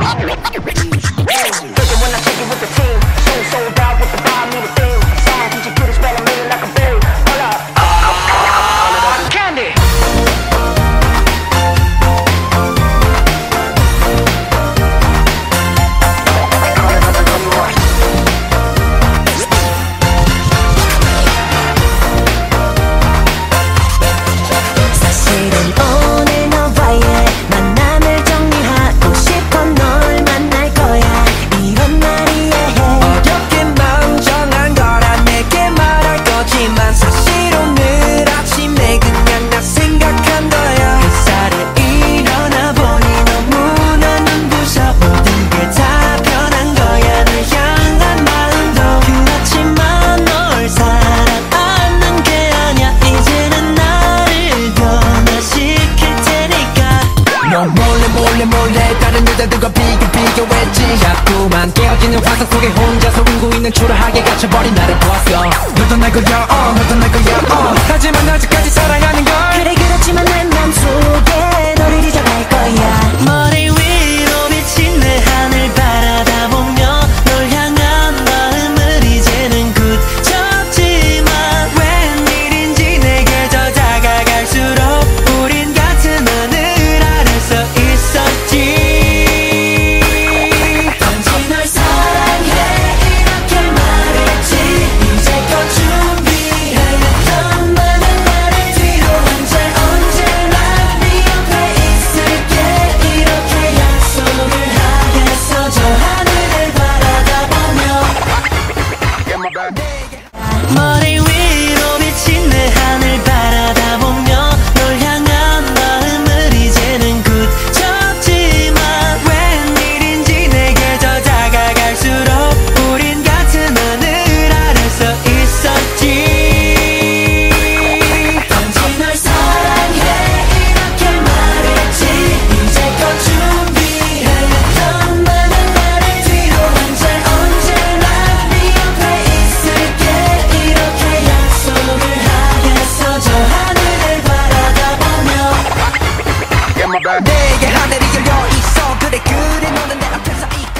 Taking when I take it with the team, soon sold out with the bomb. 몰래 몰래 다른 여자들과 비교 비교했지. 자꾸만 깨어지는 화상 속에 혼자서 울고 있는 초라하게 갇혀버린 나를 보았어. 너도 날 거야 어 너도 날 거야 어. 하지만 아직까지 Money 내게 하늘이 열려 있어. 그래 그래 너는 내 앞에서 이끌